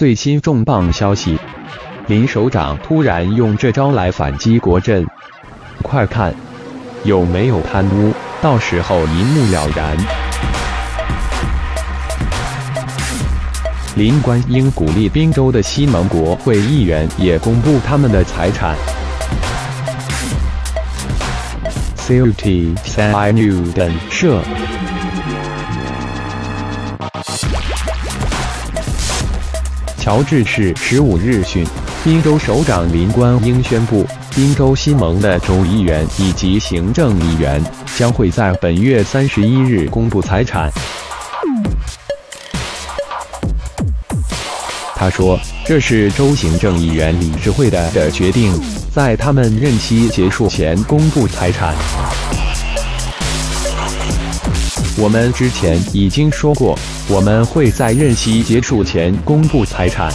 最新重磅消息，林首长突然用这招来反击国阵，快看，有没有贪污？到时候一目了然。林官英鼓励滨州的西盟国会议员也公布他们的财产。City Side News 等社。乔治市十五日讯，滨州首长林官英宣布，滨州西盟的州议员以及行政议员将会在本月三十一日公布财产。他说：“这是州行政议员理事会的的决定，在他们任期结束前公布财产。我们之前已经说过。”我们会在任期结束前公布财产。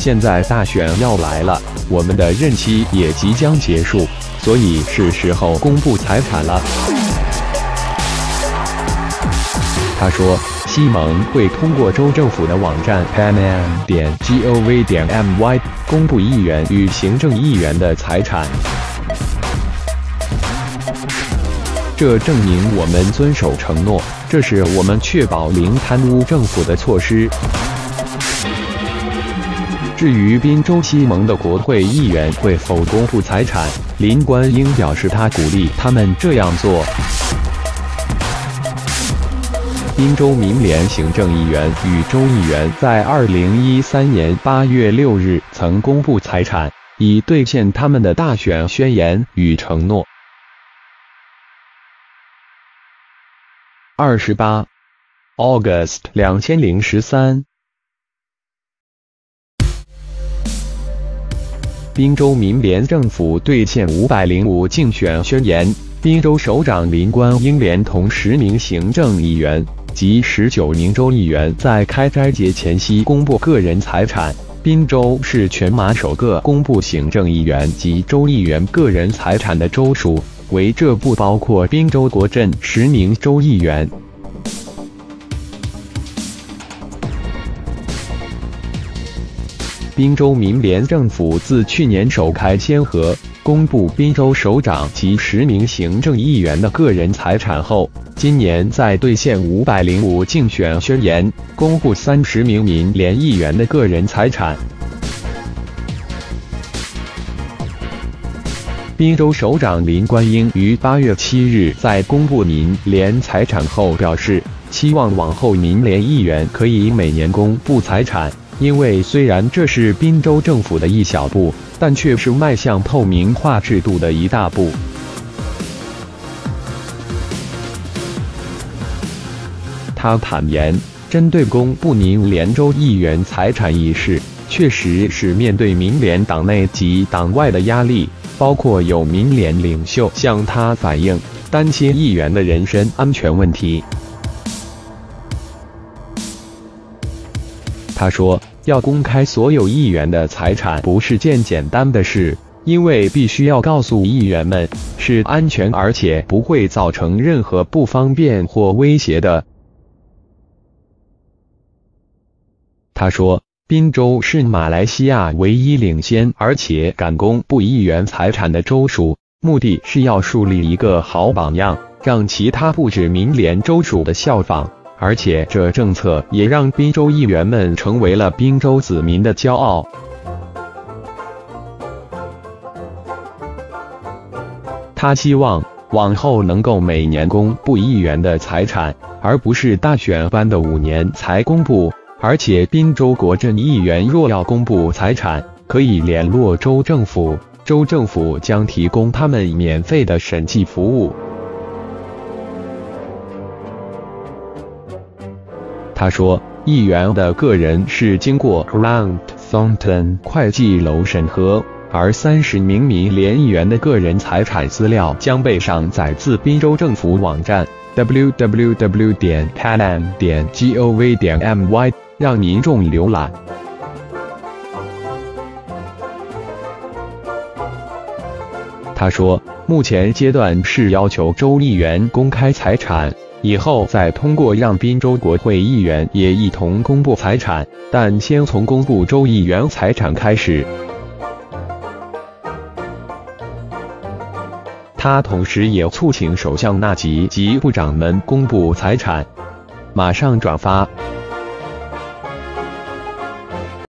现在大选要来了，我们的任期也即将结束，所以是时候公布财产了。他说，西蒙会通过州政府的网站 pm 点 gov 点 my 公布议员与行政议员的财产。这证明我们遵守承诺，这是我们确保零贪污政府的措施。至于滨州西盟的国会议员会否公布财产，林官英表示他鼓励他们这样做。滨州民联行政议员与州议员在二零一三年八月六日曾公布财产，以兑现他们的大选宣言与承诺。二十八，August 两千零十三，滨州民联政府兑现五百零五竞选宣言。滨州首长林官英连同十名行政议员及十九名州议员在开斋节前夕公布个人财产。滨州是全马首个公布行政议员及州议员个人财产的州属。为这不包括滨州国镇十名州议员。滨州民联政府自去年首开先河，公布滨州首长及十名行政议员的个人财产后，今年再兑现五百零五竞选宣言，公布三十名民联议员的个人财产。滨州首长林冠英于八月七日在公布民联财产后表示，期望往后民联议员可以每年公布财产，因为虽然这是滨州政府的一小步，但却是迈向透明化制度的一大步。他坦言，针对公布民联州议员财产一事，确实是面对民联党内及党外的压力。包括有民联领袖向他反映，担心议员的人身安全问题。他说：“要公开所有议员的财产不是件简单的事，因为必须要告诉议员们是安全而且不会造成任何不方便或威胁的。”他说。滨州是马来西亚唯一领先而且敢公布议员财产的州属，目的是要树立一个好榜样，让其他不止民联州属的效仿。而且这政策也让滨州议员们成为了滨州子民的骄傲。他希望往后能够每年公布议员的财产，而不是大选般的五年才公布。而且，滨州国镇议员若要公布财产，可以联络州政府，州政府将提供他们免费的审计服务。他说，议员的个人是经过 Grant Thornton 会计楼审核，而三十名民联议员的个人财产资料将被上载自滨州政府网站 www 点 panam 点 gov 点 my。让民众浏览。他说，目前阶段是要求州议员公开财产，以后再通过让滨州国会议员也一同公布财产，但先从公布州议员财产开始。他同时也促请首相纳吉及部长们公布财产。马上转发。